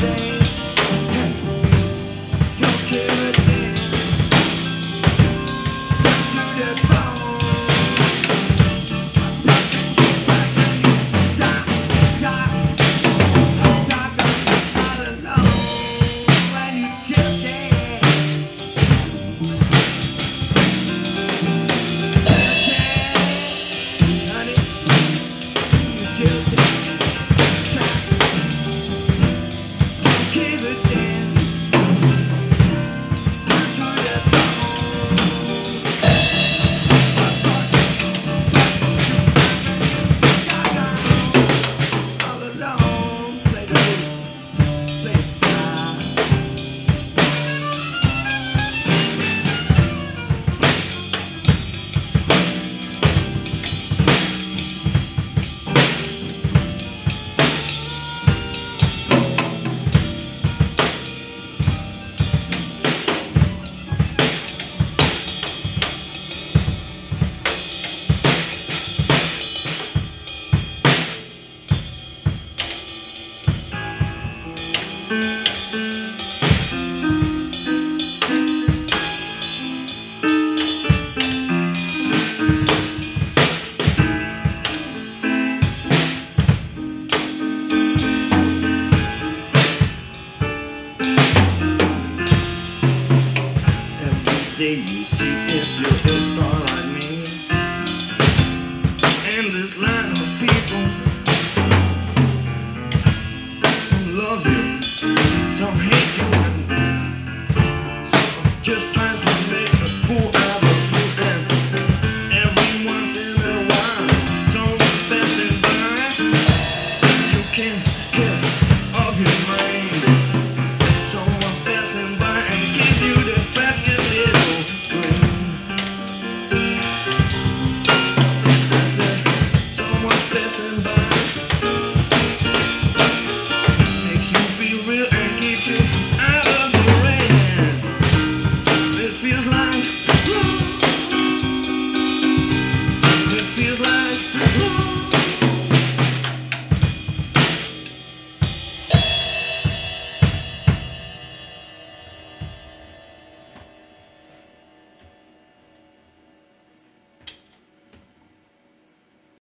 Don't give a damn. day you see if you're just star like me. And this line of people, some love you, some hate you, some just